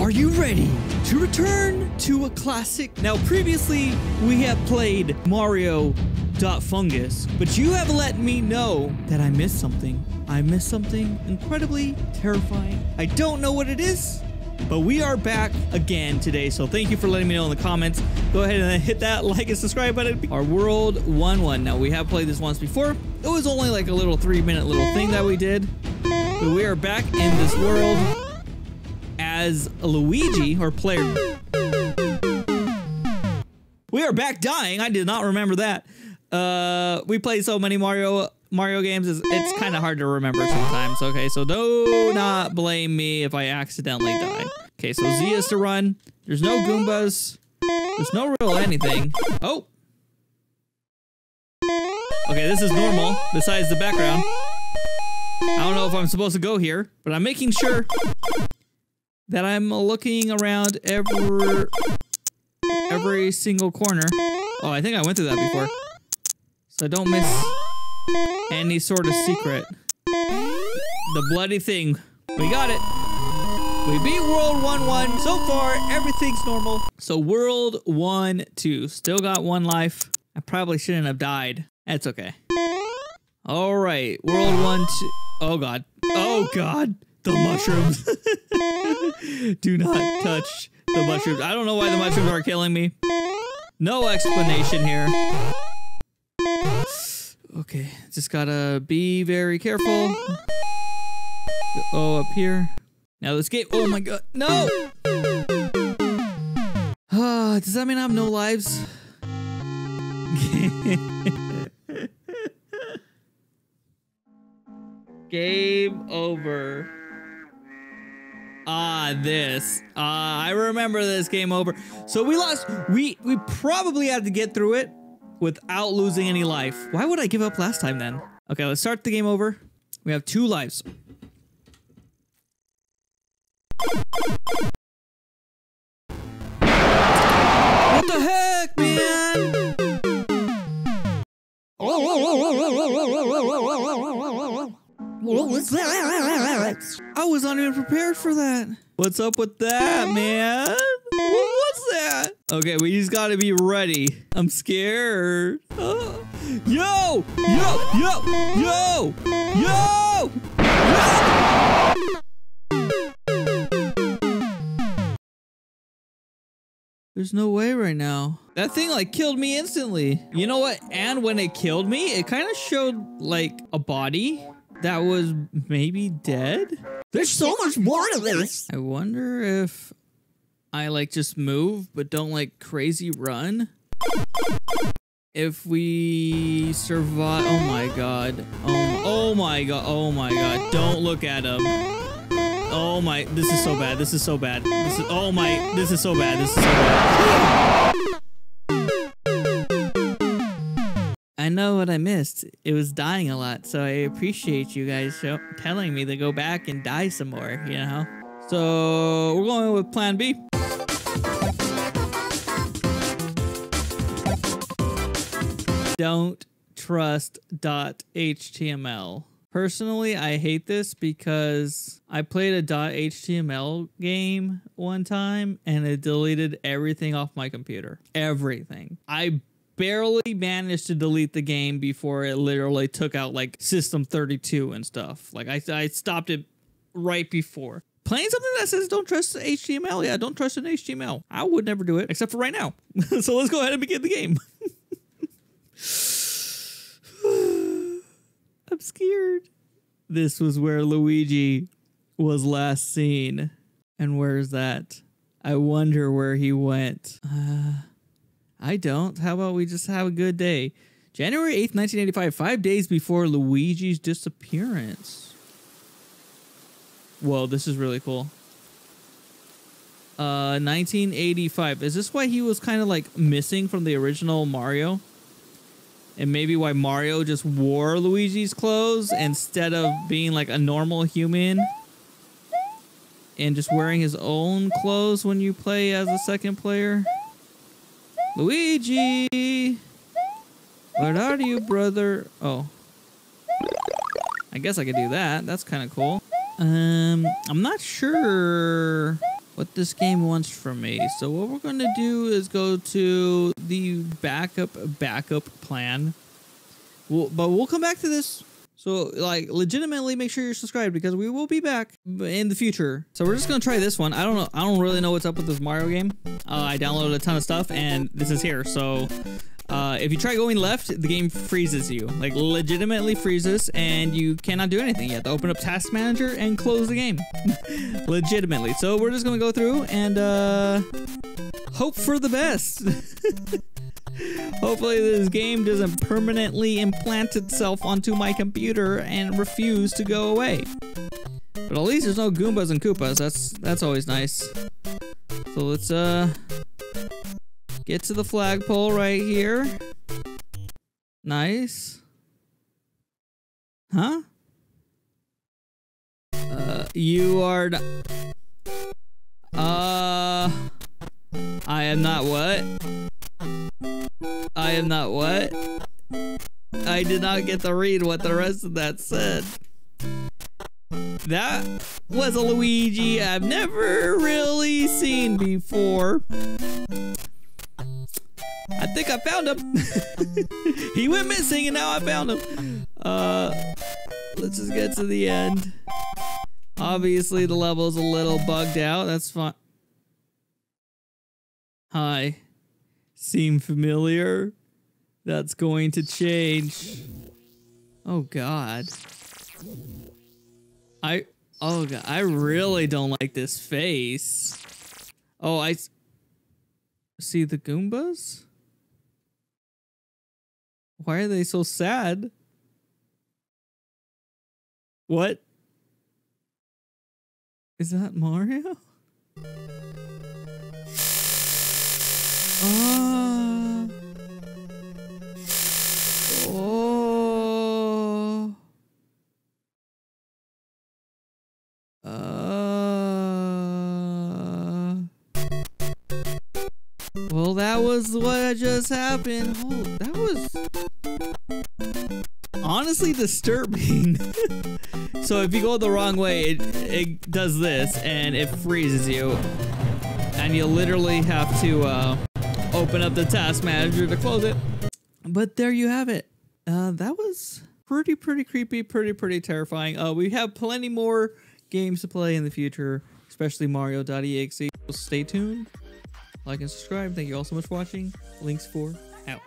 Are you ready to return to a classic? Now, previously, we have played Mario Dot Fungus, but you have let me know that I missed something. I missed something incredibly terrifying. I don't know what it is, but we are back again today. So thank you for letting me know in the comments. Go ahead and hit that like and subscribe button. Our World 1-1. Now, we have played this once before. It was only like a little three-minute little thing that we did. But we are back in this world as Luigi, or player. We are back dying. I did not remember that. Uh, we played so many Mario Mario games. It's, it's kind of hard to remember sometimes. Okay, so do not blame me if I accidentally die. Okay, so Z is to run. There's no Goombas. There's no real anything. Oh. Okay, this is normal, besides the background. I don't know if I'm supposed to go here, but I'm making sure that I'm looking around every every single corner. Oh, I think I went through that before. So don't miss any sort of secret. The bloody thing. We got it. We beat World 1-1. So far, everything's normal. So World 1-2. Still got one life. I probably shouldn't have died. That's okay. All right. World 1-2. Oh, God. Oh, God. The mushrooms. Do not touch the mushrooms. I don't know why the mushrooms are killing me. No explanation here. Okay, just gotta be very careful. Oh, up here. Now this gate. Oh my god. No! Ah, does that mean I have no lives? Game over. Ah, this. Ah, I remember this game over. So we lost. We we probably had to get through it without losing any life. Why would I give up last time then? Okay, let's start the game over. We have two lives. What the heck, man? What I was not even prepared for that. What's up with that, man? What was that? Okay, we just gotta be ready. I'm scared. Oh. Yo! Yo! Yo! Yo! Yo! Yo! There's no way right now. That thing like killed me instantly. You know what? And when it killed me, it kind of showed like a body that was maybe dead. There's so much more to this. I wonder if I like just move but don't like crazy run. If we survive, oh my god, oh, oh my god, oh my god, don't look at him. Oh my, this is so bad, this is so bad. This is, oh my, this is so bad, this is so bad. I know what I missed. It was dying a lot, so I appreciate you guys show- telling me to go back and die some more, you know? So, we're going with plan B. Don't trust .html. Personally, I hate this because I played a .html game one time and it deleted everything off my computer. Everything. I barely managed to delete the game before it literally took out like system 32 and stuff. Like I, I stopped it right before. Playing something that says don't trust HTML. Yeah, don't trust an HTML. I would never do it except for right now. so let's go ahead and begin the game. I'm scared. This was where Luigi was last seen. And where's that? I wonder where he went. Uh, I don't. How about we just have a good day? January 8th, 1985, five days before Luigi's disappearance. Whoa, this is really cool. Uh, 1985. Is this why he was kind of like missing from the original Mario? And maybe why Mario just wore Luigi's clothes instead of being like a normal human? And just wearing his own clothes when you play as a second player? Luigi! Where are you, brother? Oh. I guess I could do that. That's kind of cool. Um, I'm not sure what this game wants from me. So what we're going to do is go to the backup backup plan. We'll, but we'll come back to this. So like legitimately make sure you're subscribed because we will be back in the future. So we're just to try this one. I don't know. I don't really know what's up with this Mario game. Uh, I downloaded a ton of stuff and this is here. So uh, if you try going left, the game freezes you. Like, legitimately freezes, and you cannot do anything. You have to open up Task Manager and close the game. legitimately. So we're just gonna go through and uh, hope for the best. Hopefully this game doesn't permanently implant itself onto my computer and refuse to go away. But at least there's no Goombas and Koopas. That's that's always nice. So let's uh Get to the flagpole right here. Nice. Huh? Uh, you are... Uh... I am not what? I am not what? I did not get to read what the rest of that said. That was a Luigi I've never really seen before. I think I found him. he went missing and now I found him. Uh, let's just get to the end. Obviously the level's a little bugged out. That's fine. Hi. Seem familiar? That's going to change. Oh god. I oh god, I really don't like this face. Oh, I see the Goombas? Why are they so sad? What? Is that Mario? Oh. Oh. Uh. Well, that was what just happened. Oh, that was honestly disturbing. so if you go the wrong way, it, it does this and it freezes you. And you literally have to uh, open up the task manager to close it. But there you have it. Uh, that was pretty, pretty creepy, pretty, pretty terrifying. Uh, we have plenty more games to play in the future, especially Mario.exe. So stay tuned, like and subscribe. Thank you all so much for watching. LiNX 4 out.